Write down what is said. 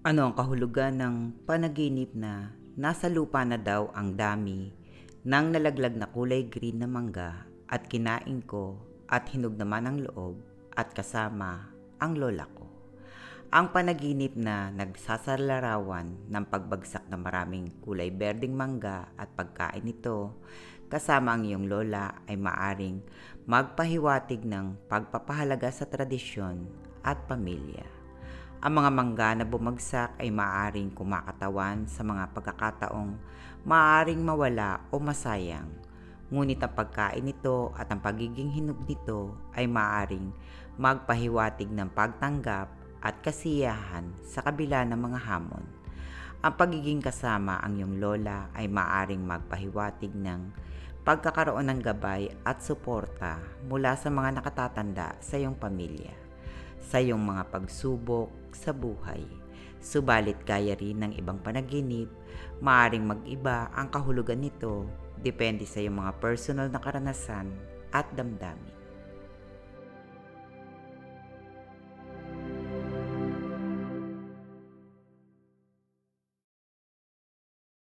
Ano ang kahulugan ng panaginip na nasa lupa na daw ang dami ng nalaglag na kulay green na mangga at kinain ko at hinug naman ang loob at kasama ang lola ko. Ang panaginip na nagsasalarawan ng pagbagsak ng maraming kulay berdeng mangga at pagkain nito kasama ang iyong lola ay maaring magpahiwatig ng pagpapahalaga sa tradisyon at pamilya. Ang mga mangga na bumagsak ay maaaring kumakatawan sa mga pagkakataong maaaring mawala o masayang. Ngunit ang pagkain nito at ang pagiging hinog nito ay maaaring magpahiwatig ng pagtanggap at kasiyahan sa kabila ng mga hamon. Ang pagiging kasama ang iyong lola ay maaring magpahiwatig ng pagkakaroon ng gabay at suporta mula sa mga nakatatanda sa iyong pamilya sa iyong mga pagsubok sa buhay. Subalit kaya rin ng ibang panaginip, maaring mag-iba ang kahulugan nito depende sa iyong mga personal na karanasan at damdamin.